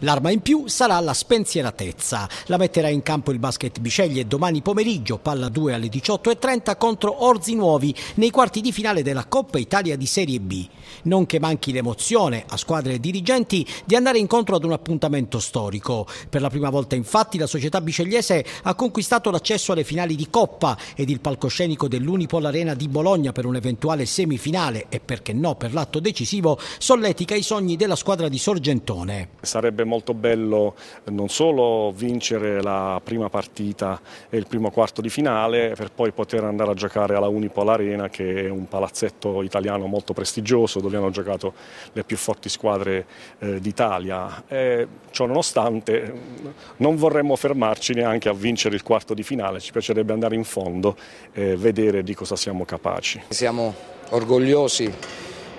L'arma in più sarà la spensieratezza. La metterà in campo il basket Biceglie domani pomeriggio, palla 2 alle 18.30 contro Orzi Nuovi nei quarti di finale della Coppa Italia di Serie B. Non che manchi l'emozione a squadre e dirigenti di andare incontro ad un appuntamento storico. Per la prima volta infatti la società bicegliese ha conquistato l'accesso alle finali di Coppa ed il palcoscenico dell'Unipol Arena di Bologna per un'eventuale semifinale e perché no per l'atto decisivo solletica i sogni della squadra di Sorgentone. Sarebbe molto bello non solo vincere la prima partita e il primo quarto di finale per poi poter andare a giocare alla Unipol Arena che è un palazzetto italiano molto prestigioso dove hanno giocato le più forti squadre eh, d'Italia. ciò nonostante non vorremmo fermarci neanche a vincere il quarto di finale, ci piacerebbe andare in fondo e vedere di cosa siamo capaci. Siamo orgogliosi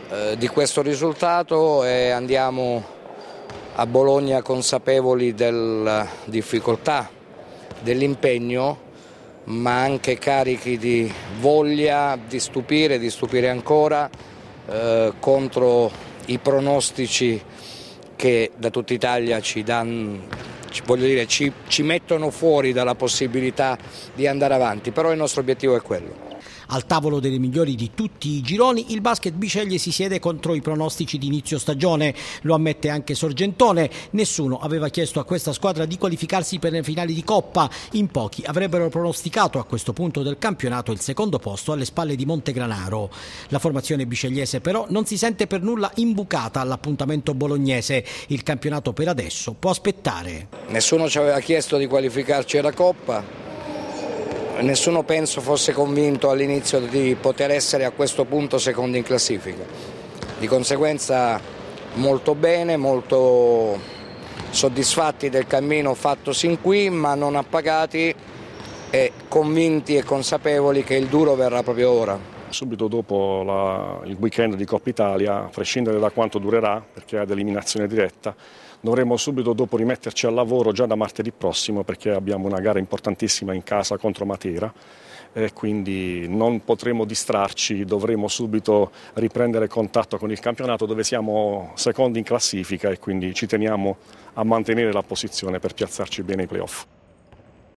eh, di questo risultato e andiamo a Bologna consapevoli della difficoltà, dell'impegno, ma anche carichi di voglia di stupire, di stupire ancora eh, contro i pronostici che da tutta Italia ci, dan, ci, dire, ci, ci mettono fuori dalla possibilità di andare avanti, però il nostro obiettivo è quello. Al tavolo delle migliori di tutti i gironi il basket Biceglie si siede contro i pronostici di inizio stagione, lo ammette anche Sorgentone, nessuno aveva chiesto a questa squadra di qualificarsi per le finali di Coppa, in pochi avrebbero pronosticato a questo punto del campionato il secondo posto alle spalle di Montegranaro. La formazione bicegliese però non si sente per nulla imbucata all'appuntamento bolognese, il campionato per adesso può aspettare. Nessuno ci aveva chiesto di qualificarci alla Coppa, nessuno penso fosse convinto all'inizio di poter essere a questo punto secondo in classifica. Di conseguenza molto bene, molto soddisfatti del cammino fatto sin qui, ma non appagati e convinti e consapevoli che il duro verrà proprio ora. Subito dopo la, il weekend di Coppa Italia, a prescindere da quanto durerà, perché è ad eliminazione diretta, dovremo subito dopo rimetterci al lavoro già da martedì prossimo perché abbiamo una gara importantissima in casa contro Matera e quindi non potremo distrarci, dovremo subito riprendere contatto con il campionato dove siamo secondi in classifica e quindi ci teniamo a mantenere la posizione per piazzarci bene ai playoff.